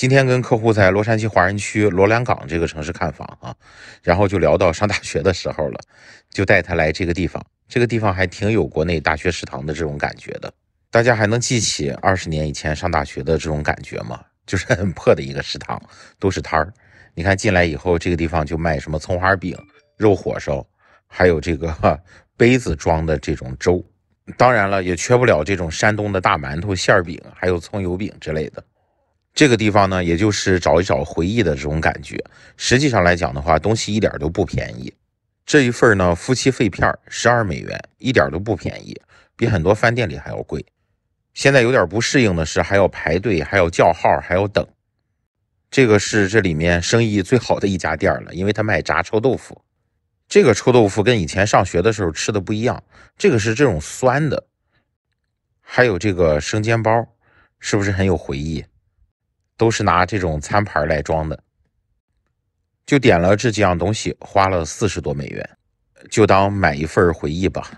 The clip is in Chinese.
今天跟客户在洛杉矶华人区罗兰港这个城市看房啊，然后就聊到上大学的时候了，就带他来这个地方。这个地方还挺有国内大学食堂的这种感觉的。大家还能记起二十年以前上大学的这种感觉吗？就是很破的一个食堂，都是摊儿。你看进来以后，这个地方就卖什么葱花饼、肉火烧，还有这个 杯子装的这种粥。当然了，也缺不了这种山东的大馒头、馅儿饼，还有葱油饼之类的。这个地方呢，也就是找一找回忆的这种感觉。实际上来讲的话，东西一点都不便宜。这一份呢，夫妻肺片十二美元，一点都不便宜，比很多饭店里还要贵。现在有点不适应的是，还要排队，还要叫号，还要等。这个是这里面生意最好的一家店了，因为他卖炸臭豆腐。这个臭豆腐跟以前上学的时候吃的不一样，这个是这种酸的。还有这个生煎包，是不是很有回忆？都是拿这种餐盘来装的，就点了这几样东西，花了四十多美元，就当买一份回忆吧。